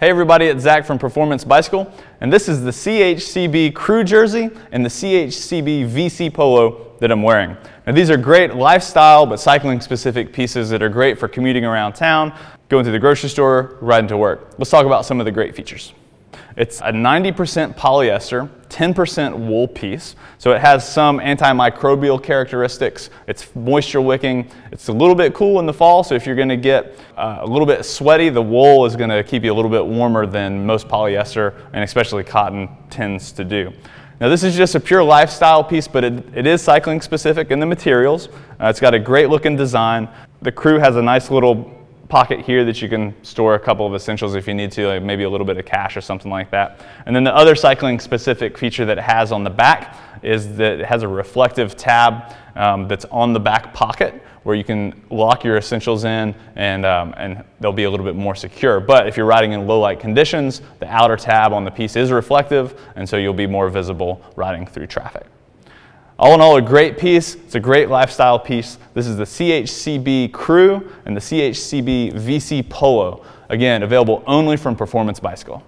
Hey everybody, it's Zach from Performance Bicycle, and this is the CHCB crew jersey and the CHCB VC polo that I'm wearing. Now these are great lifestyle but cycling specific pieces that are great for commuting around town, going to the grocery store, riding to work. Let's talk about some of the great features. It's a 90% polyester, 10% wool piece, so it has some antimicrobial characteristics. It's moisture wicking. It's a little bit cool in the fall, so if you're going to get uh, a little bit sweaty, the wool is going to keep you a little bit warmer than most polyester and especially cotton tends to do. Now this is just a pure lifestyle piece, but it, it is cycling specific in the materials. Uh, it's got a great looking design. The crew has a nice little pocket here that you can store a couple of essentials if you need to, like maybe a little bit of cash or something like that. And then the other cycling specific feature that it has on the back is that it has a reflective tab um, that's on the back pocket where you can lock your essentials in and, um, and they'll be a little bit more secure. But if you're riding in low light conditions, the outer tab on the piece is reflective and so you'll be more visible riding through traffic. All in all, a great piece. It's a great lifestyle piece. This is the CHCB Crew and the CHCB VC Polo. Again, available only from Performance Bicycle.